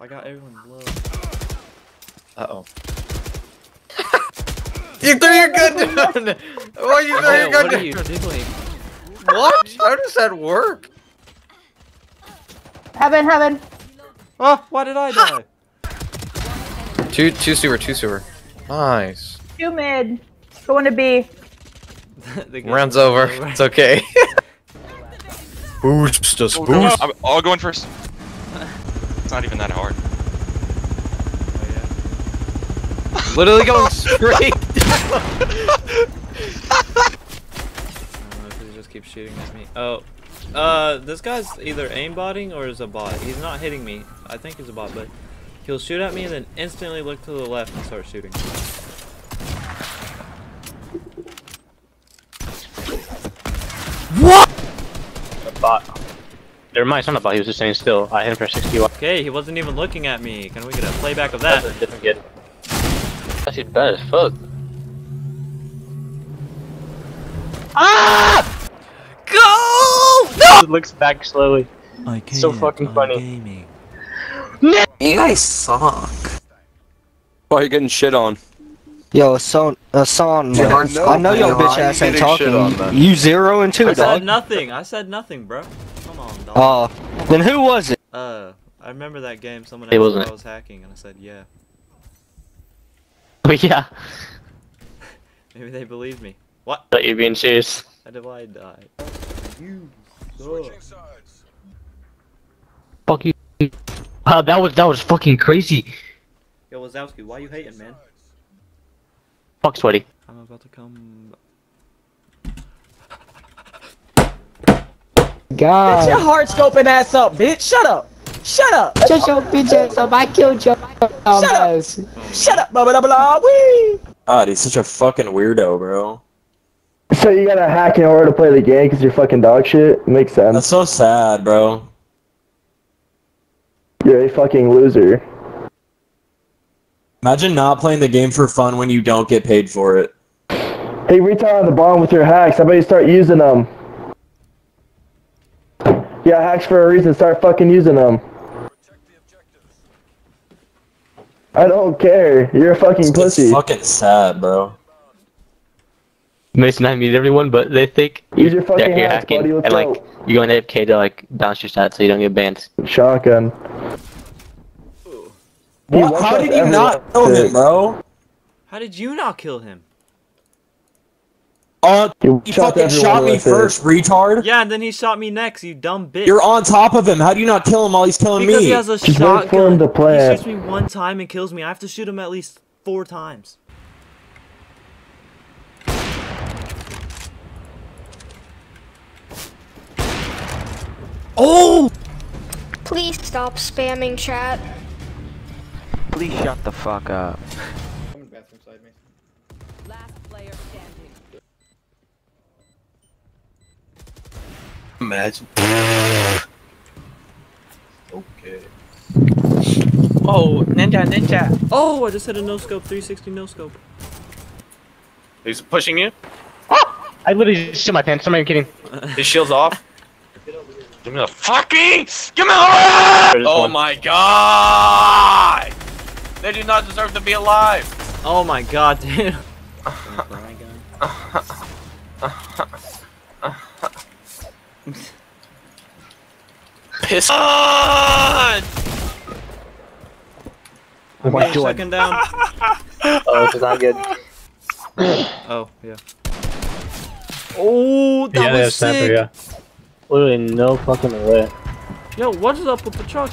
I got everyone low. Uh oh. you threw your gun down! Why you throw your gun what are down? you doing? What? How does that work? Heaven, heaven. Oh, why did I die? Two, two sewer, two sewer. Nice. Two mid. Going to B. The Round's is over. It's okay. boost us, Oh, no, boost. I'm, I'll go in first. It's not even that hard. Oh, Literally going straight. yeah. He just keeps shooting at me. Oh. Uh, this guy's either aimbotting or is a bot. He's not hitting me. I think he's a bot, but he'll shoot at me and then instantly look to the left and start shooting. What? A bot. Never mind, it's not a bot, he was just standing still. I hit him for 60 watts. Okay, he wasn't even looking at me. Can we get a playback of That's that? a different kid. That's his bad as fuck. Ah! Go! No! He looks back slowly. I can't, So fucking I'm funny. Gaming. You guys suck. Why are you getting shit on? Yo, son, uh, son, Yeah. I know, I know your bitch ass you ain't getting shit on, talking. You zero and two, I said nothing. I said nothing, bro. Come on, dog. Uh, then who was it? Uh, I remember that game. Someone It wasn't I was hacking, and I said yeah. But yeah, Maybe they believed me. What? thought you're being serious. How did I die? You Fuck you. Wow, that was that was fucking crazy. Yo, Wazowski, why you hating, man? Fuck sweaty. I'm about to come. God. Shut your hard scoping ass up, bitch. Shut up. Shut up. Shut your bitch ass up. I killed your Shut up. ass. Shut up. Blah blah blah blah. Wee. God, he's such a fucking weirdo, bro. So you gotta hack in order to play the game because you're fucking dog shit? Makes sense. That's so sad, bro. You're a fucking loser. Imagine not playing the game for fun when you don't get paid for it. Hey, retard on the bomb with your hacks. How about you start using them? Yeah, hacks for a reason. Start fucking using them. I don't care. You're a fucking It's pussy. fucking sad, bro. Mason, I meet everyone, but they think Use your fucking you're hacks, hacking, buddy. And like go. you're going to AFK to like bounce your stats so you don't get banned. Shotgun. What? How did you not kill him, bro? How did you not kill him? Uh, You he shot fucking shot me with it. first, retard. Yeah, and then he shot me next. You dumb bitch. You're on top of him. How do you not kill him while he's killing because me? he has a Just wait shotgun. for him to plant. He shoots me one time and kills me. I have to shoot him at least four times. Oh! Please stop spamming chat. Please shut the fuck up. Last player standing. Imagine. okay. Oh, ninja, ninja. Oh, I just hit a no scope, 360 no scope. He's pushing you. I literally just shit my pants. I'm not even kidding. His shield's off. Give me the fucking. Give me the. Oh my god! They do not deserve to be alive. Oh my god, dude. Piss on! Oh my god. Second down. Oh, this is not good. Oh, yeah. Oh, that was sick. Yeah. Literally no fucking way. Yo, what is up with the truck?